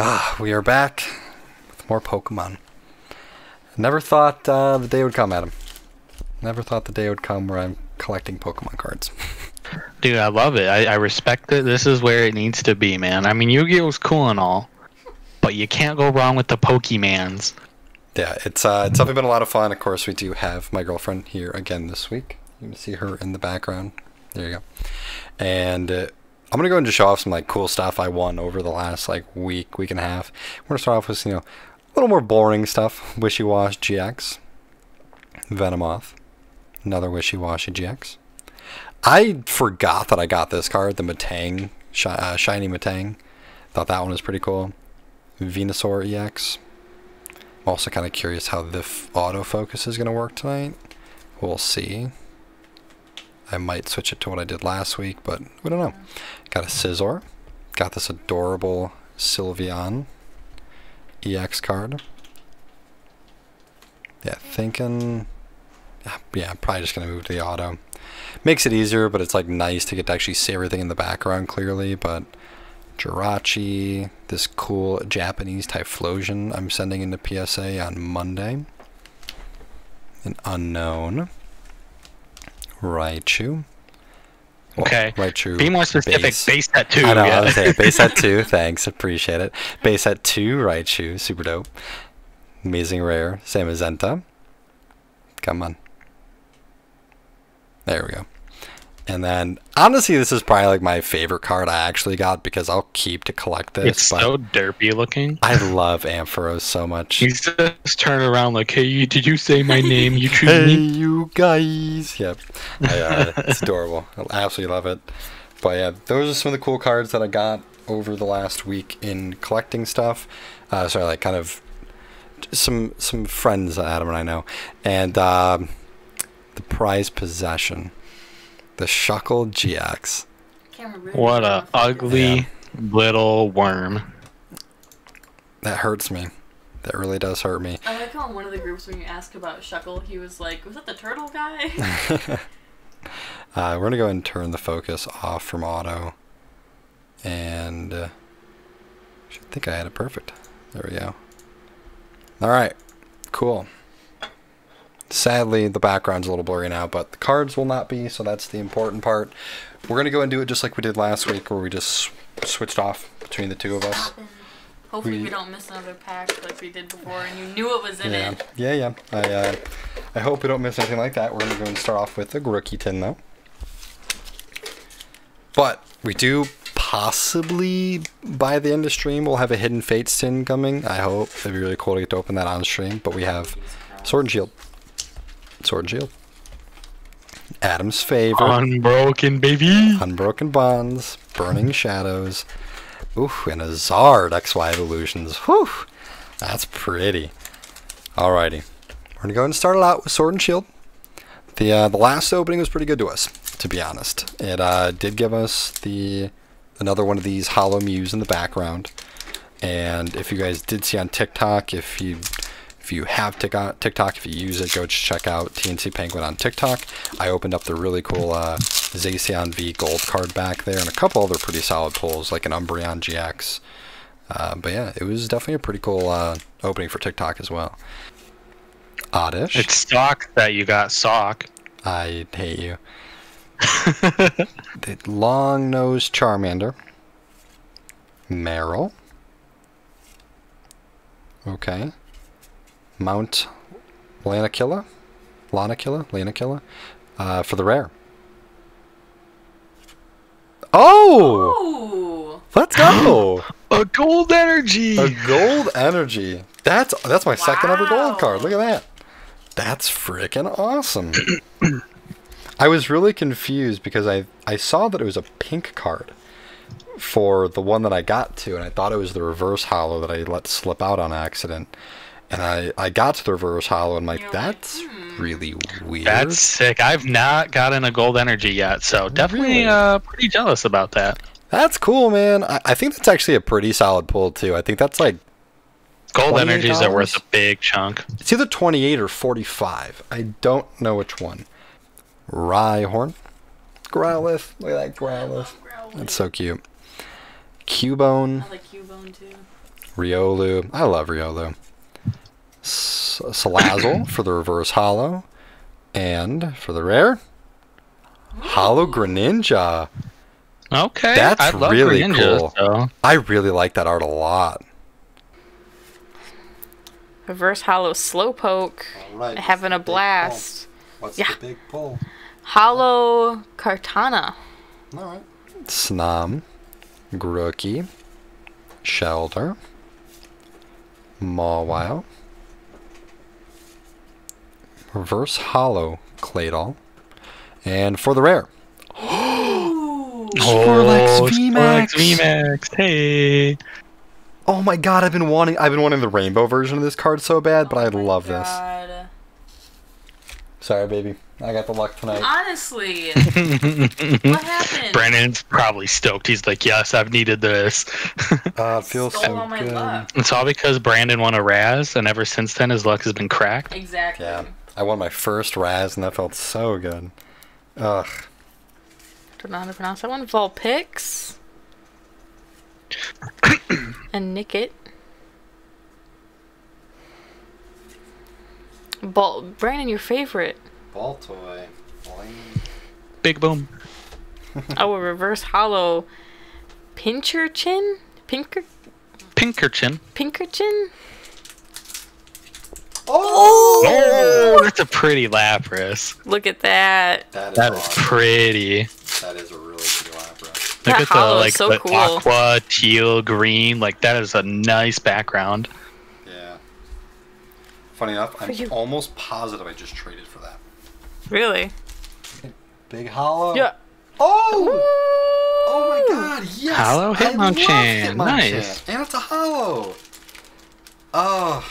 Ah, we are back with more Pokemon. Never thought uh, the day would come, Adam. Never thought the day would come where I'm collecting Pokemon cards. Dude, I love it. I, I respect it. This is where it needs to be, man. I mean, Yu-Gi-Oh's cool and all, but you can't go wrong with the Pokemans. Yeah, it's uh, it's definitely been a lot of fun. Of course, we do have my girlfriend here again this week. You can see her in the background. There you go. And uh, I'm gonna go and show off some like cool stuff I won over the last like week, week and a half. We're gonna start off with you know a little more boring stuff. Wishy Wash GX, Venomoth, another Wishiwashi GX. I forgot that I got this card, the Matang, uh, Shiny Matang. Thought that one was pretty cool. Venusaur EX. I'm also kind of curious how the autofocus is to work tonight. We'll see. I might switch it to what I did last week, but we don't know. Got a Scizor. Got this adorable Sylveon EX card. Yeah, thinking... Yeah, probably just going to move to the auto. Makes it easier, but it's like nice to get to actually see everything in the background clearly, but... Jirachi, this cool Japanese Typhlosion I'm sending into PSA on Monday. An unknown. Raichu. Well, okay. Raichu. Be more specific. Base, base set two. I know. Yeah. I was saying base set two. Thanks. Appreciate it. Base Set two. Raichu. Super dope. Amazing rare. Same as Zenta. Come on. There we go. And then, honestly, this is probably like my favorite card I actually got because I'll keep to collect this. It's so derpy looking. I love Ampharos so much. He's just turning around like, "Hey, did you say my name? You choose hey, me." you guys. Yep. I, uh, it's adorable. I absolutely love it. But yeah, those are some of the cool cards that I got over the last week in collecting stuff. Uh, sorry, like kind of some some friends Adam and I know, and uh, the prize possession. The Shuckle GX. What a ugly yeah. little worm. That hurts me. That really does hurt me. I like how in one of the groups when you asked about Shuckle, he was like, "Was that the turtle guy?" uh, we're gonna go and turn the focus off from auto, and uh, I think I had it perfect. There we go. All right, cool. Sadly, the background's a little blurry now, but the cards will not be, so that's the important part. We're going to go and do it just like we did last week, where we just switched off between the two of us. Hopefully we, we, don't miss another pack like we did before, and you knew it was in yeah. it. Yeah, yeah. I, uh, I hope we don't miss anything like that. We're going to go and start off with the rookie tin, though. But we do possibly, by the end of stream, we'll have a Hidden Fates tin coming. I hope. It'd be really cool to get to open that on stream. But we have Sword and Shield. Sword and Shield. Adam's favorite. Unbroken, baby. Unbroken Bonds. Burning Shadows. Ooh, and a Zard XY Evolutions. Whew. That's pretty. Alrighty. We're going to go ahead and start it out with Sword and Shield. The, uh, the last opening was pretty good to us, to be honest. It uh, did give us the another one of these Hollow Mews in the background. And if you guys did see on TikTok, if you if you have TikTok, if you use it, go check out TNC Penguin on TikTok. I opened up the really cool uh, Zacian V gold card back there and a couple other pretty solid pulls like an Umbreon GX. Uh, but yeah, it was definitely a pretty cool uh, opening for TikTok as well. Oddish. It's stock that you got sock. I hate you. the long nosed Charmander. Marill. Okay. Mount Lanakila, Lanakila, Lanakila, uh, for the rare. Oh! Ooh. Let's go! a gold energy. A gold energy. That's that's my wow. second ever gold card. Look at that. That's freaking awesome. I was really confused because I I saw that it was a pink card for the one that I got to, and I thought it was the reverse hollow that I let slip out on accident. And I, I got to the reverse hollow and I'm like, that's hmm. really weird. That's sick. I've not gotten a gold energy yet, so definitely really? uh, pretty jealous about that. That's cool, man. I, I think that's actually a pretty solid pull too. I think that's like gold energies are worth a big chunk. It's either 28 or 45. I don't know which one. Rhyhorn. Growlithe. Look at that Growlithe. That's so cute. Cubone. I like Cubone too. Riolu. I love Riolu. S- Salazzle for the reverse hollow. And for the rare, Hollow Greninja. Okay, That's I love really Greninja, cool. so- I really like that art a lot. Reverse Hollow Slowpoke. Alright, Having a blast. What's Yeah. the big pull? Hollow Kartana. Alright. Snom. Grookey. Shelter. Mawile. Reverse Hollow Claydol. And for the rare. Ooh. Snorlax Oh, VMAX. Snorlax VMAX. Hey. Oh my god, I've been wanting I've been wanting the rainbow version of this card so bad, but I Oh my love this. Sorry, baby. I got the luck tonight. Honestly, what happened? Brandon's probably stoked. He's like, yes, I've needed this. Uh, it feels Stole so all good. luck. it's all because Brandon won a Raz, and ever since then his luck has been cracked. Exactly. Yeah. I won my first Raz and that felt so good. Ugh. Don't know how to pronounce that one. Vulpix. and Nickit. Ball Brandon, your favorite. Baltoy. Big boom. oh, a reverse hollow. Pincherchin? Pinker Pinkerchin. Pinkerchin? Oh! oh, that's a pretty Lapras. Look at that. That is, That is pretty. That is a really cool Lapras. Look That at the hollow like so the cool. aqua, teal, green. Like that is a nice background. Yeah. Funny enough, I'm you. almost positive I just traded for that. Really? Big hollow. Yeah. Oh! Oh my god, yes! Hollow I love Hitmonchan, Hitmonchan. nice. And it's a hollow. Oh.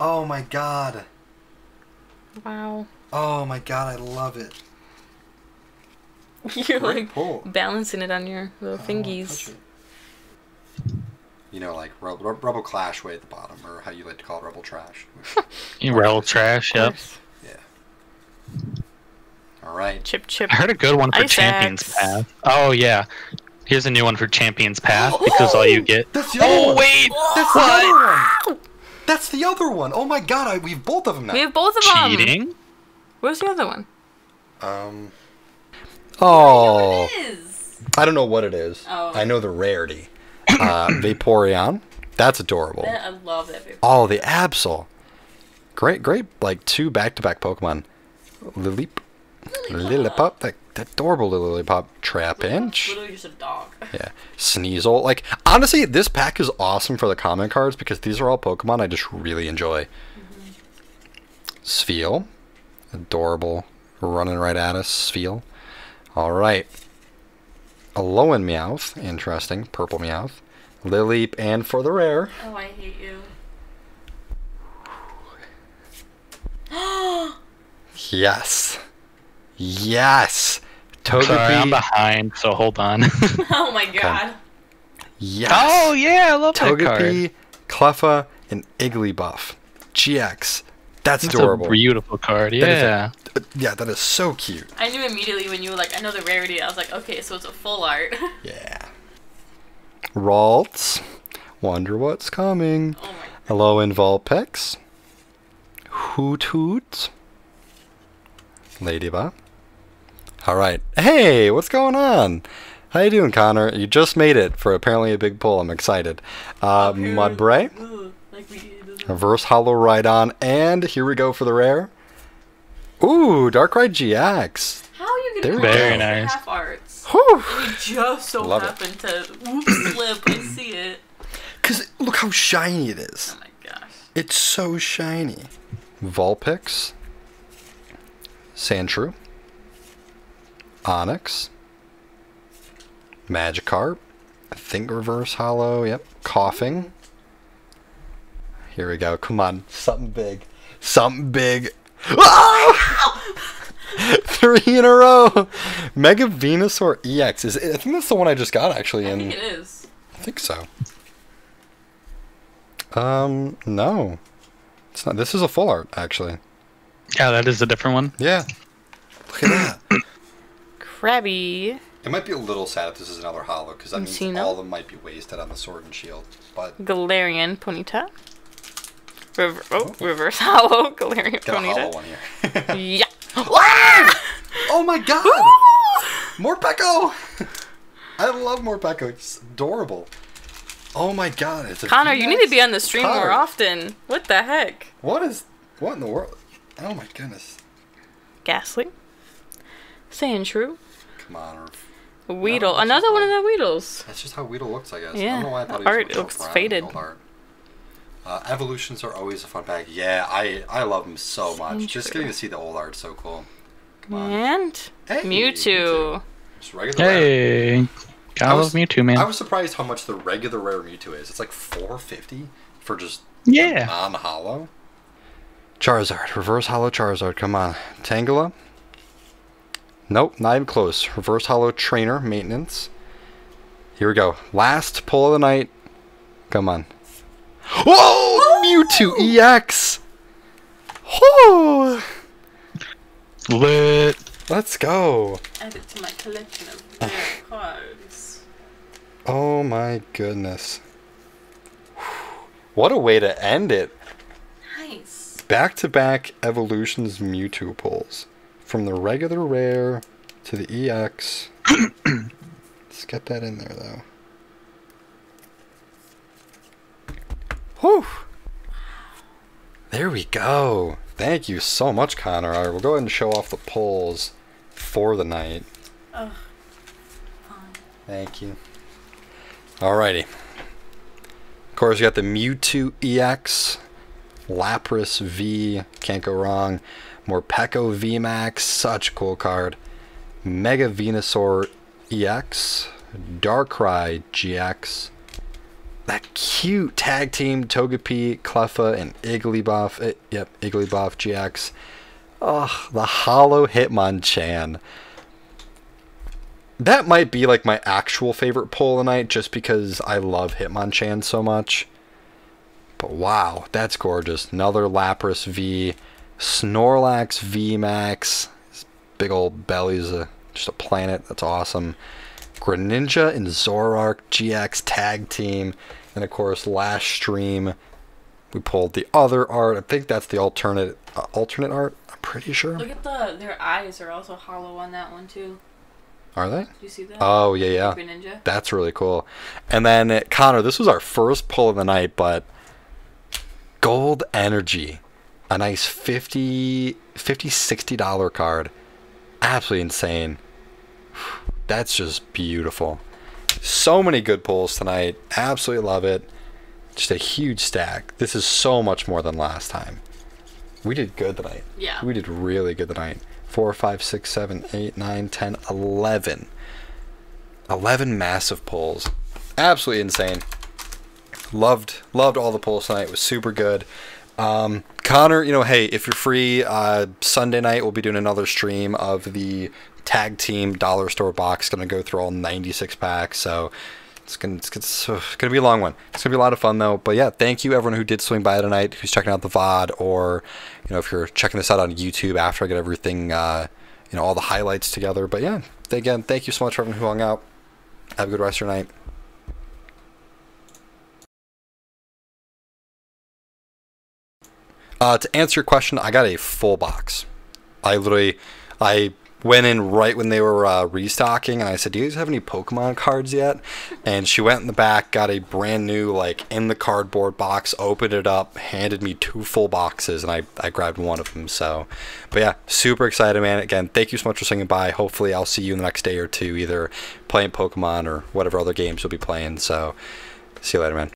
Oh my god. Wow. Oh my god, I love it. You're Great like pull. balancing it on your little Oh, fingies. You know, like Rub- Rub- Rebel Clash way at the bottom, or how you like to call it rubble Trash. You Rebel trash. Yep. course. All right. Chip chip. I heard a good one for Ice Champions Axe. Path. Oh yeah. Here's a new one for Champions Path because all you oh! get. That's the other Oh one. wait, That's the one. That's the other one. Oh my god, I, we have both of them now. We have both of them. cheating. Where's the other one? Um. Oh, It is. I don't know what it is. Oh. I know the rarity. Uh, Vaporeon. That's adorable. That, I love that paper. Oh, the Absol. Great, great, like two back-to-back Pokemon. Lilip, Lillipup, that, that adorable Lillipup. Trapinch. Literally just a dog. Yeah. Sneasel. Like, honestly, this pack is awesome for the common cards because these are all Pokemon I just really enjoy. Mm-hmm. Spheal. Adorable. Running right at us, Spheal. Alright. Alolan Meowth. Interesting. Purple Meowth. Lilip, and for the rare. Oh, I hate you. Yes. Yes. Sorry, I'm behind, so hold on. Oh my god. Yes. oh yeah, I love that card. Togepi, Cleffa, and Igglybuff. GX. That's, That's adorable. a beautiful card. That is a- Yeah. Uh, yeah, that is so cute. I knew immediately when you were like, I know the rarity. I was like, okay, so it's a full art. Yeah. Ralts. Wonder what's coming. oh my. Alolan Vulpix. Hoothoot. Ladybug. Alright. Hey, what's going on? How you doing, Connor? You just made it for apparently a big pull. I'm excited. Uh, Mudbray. Ugh, like we did. Reverse Hollow Rhydon. And here we go for the rare. Ooh, Darkrai GX. How are you gonna we pull. Very nice. half arts? Whew. And you just so Love it. to whoop slip and see it. Because look how shiny it is. Oh my gosh. It's so shiny. Vulpix. Sandshrew. Onix. Magikarp. I think Reverse Hollow. Yep. Koffing. Here we go. Come on. Something big. Something big. Ah! Three in a row. Mega Venusaur EX. Is it, I think that's the one I just got actually. I In think it is. I think so. Um, no. It's not. This is a full art, actually. Yeah, that is a different one. Yeah. Look at that. Krabby. It might be a little sad if this is another hollow because that means Encino? all of them might be wasted on the sword and shield. But Galarian Ponyta. Rever- oh, reverse hollow Galarian got a hollow one here. Yeah. Ah! oh my god! Morpeko! I love Morpeko. It's adorable. Oh my god! It's a Connor, you need to be on the stream more often. What the heck? What is? What in the world? Oh my goodness! Gastly. Sandshrew. Come on, Irv. Weedle. that's Another one of the Weedles. That's just how Weedle looks, I guess. I Yeah, don't know why I the thought he art was looks brown, faded. art. Uh, evolutions are always a fun pack. Yeah, I I love them so much. Just getting to see the old art so cool. Come on. And Hey, Mewtwo. Just regular rare. Hey, I was- love Mewtwo, man. I was surprised how much the regular rare Mewtwo is. It's like 450 for just Yeah. non hollow. Charizard, reverse hollow Charizard. Come on, Tangela. Nope, not even close. Reverse hollow trainer maintenance. Here we go. Last pull of the night. Come on. Whoa! Mewtwo EX. Whoa! Lit. Let's go. Add it to my collection of cards. Oh my goodness. What a way to end it. Nice. Back to back Evolutions Mewtwo pulls. From the regular rare to the EX. Let's get that in there though. Whew. There we go. Thank you so much, Connor. All right, we'll go ahead and show off the pulls for the night. Ugh. Fine. Thank you. Alrighty. Of course, you got the Mewtwo EX, Lapras V, can't go wrong. Morpeko VMAX, such a cool card. Mega Venusaur EX, Darkrai GX. That cute tag team Togepi, Cleffa, and Igglybuff. eh, yep, Igglybuff GX. Oh, the Hollow Hitmonchan that might be like my actual favorite pull of the night just because I love Hitmonchan so much. But wow, that's gorgeous. Another Lapras V, Snorlax V Max. His big old belly's a, just a planet. That's awesome. Greninja and Zoroark GX tag team. And of course, last stream we pulled the other art. I think that's the alternate uh, alternate art. I'm pretty sure. Look at the their eyes are also hollow on that one too. Are they? Do you see that? Oh yeah, yeah. Greninja. That's really cool. And then Connor, this was our first pull of the night, but Gold Energy, a nice 50 50 60 dollar card. Absolutely insane. That's just beautiful. So many good pulls tonight. Absolutely love it. Just a huge stack. This is so much more than last time. We did good tonight. Yeah. We did really good tonight. 4, 5, 6, 7, 8, 9, 10, 11. 11 massive pulls. Absolutely insane. Loved loved all the pulls tonight. It was super good. Um, Connor, you know, hey, if you're free, uh, Sunday night we'll be doing another stream of the tag team dollar store box. Gonna go through all 96 packs. So it's gonna it's, gonna be a long one. It's gonna be a lot of fun though. But yeah, thank you everyone who did swing by tonight, who's checking out the VOD, or you know if you're checking this out on YouTube after I get everything, uh, you know all the highlights together. But yeah, again, thank you so much for everyone who hung out. Have a good rest of your night. Uh, to answer your question, I got a full box. I literally, I went in right when they were uh, restocking, and I said, "Do you guys have any Pokemon cards yet?" And she went in the back, got a brand new like in the cardboard box, opened it up, handed me two full boxes, and I I grabbed one of them. So, but yeah, super excited, man. Again, thank you so much for swinging by. Hopefully, I'll see you in the next day or two, either playing Pokemon or whatever other games you'll be playing. So, see you later, man.